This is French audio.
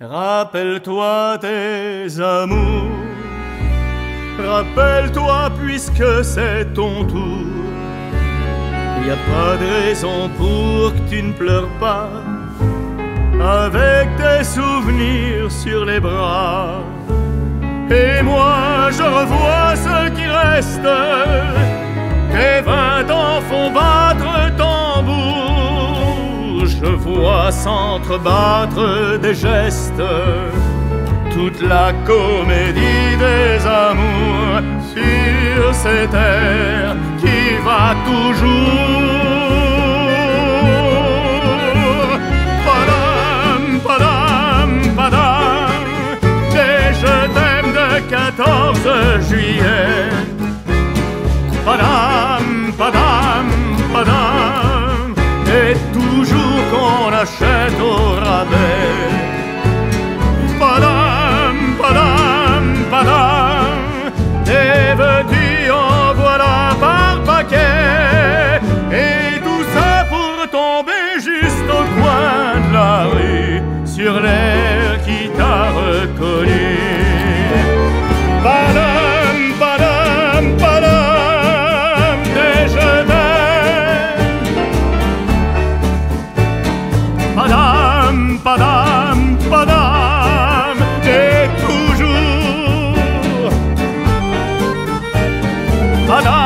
Rappelle-toi tes amours, rappelle-toi puisque c'est ton tour. Y a pas de raison pour que tu ne pleures pas, avec tes souvenirs sur les bras. Et moi je revois S'entrebattre des gestes, toute la comédie des amours sur ces terres qui va toujours. Padam, padam, padam, et je t'aime de 14 juillet. Achète au rabais. Padam, padam, padam, et veux-tu en voilà par paquet. Et tout ça pour tomber juste au coin de la rue, sur l'air Padam,